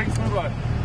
Thanks for the.